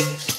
Yeah.